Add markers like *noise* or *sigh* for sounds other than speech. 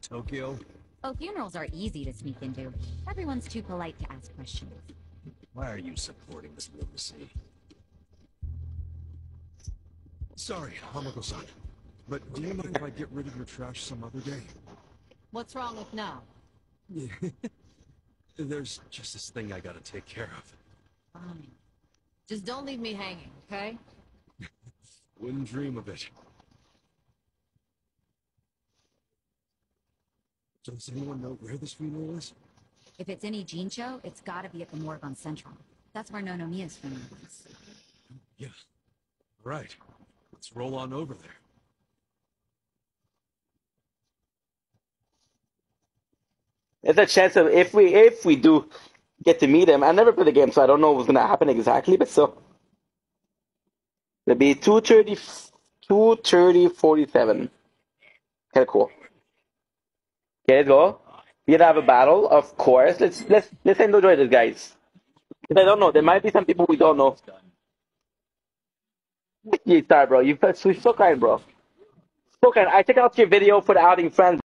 Tokyo? Oh, funerals are easy to sneak into. Everyone's too polite to ask questions. Why are you supporting this lunacy? Sorry, Hamako-san. But do you mind if I get rid of your trash some other day? What's wrong with now? *laughs* There's just this thing I gotta take care of. Fine. Just don't leave me hanging, okay? *laughs* Wouldn't dream of it. Does anyone know where this funeral is? If it's in Ijincho, it's gotta be at the morgue on Central. That's where Nonomiya's funeral is. Yeah. Right. Let's roll on over there. There's a chance of if we if we do get to meet him. I never played the game, so I don't know what's gonna happen exactly. But so it'll be 230, 230 47. Kind of cool. Let's go. We're gonna have a battle, of course. Let's let's let's enjoy this, guys. 'Cause I don't know. There might be some people we don't know. You start, bro. You you're so kind, bro. So kind. I checked out your video for the outing friends.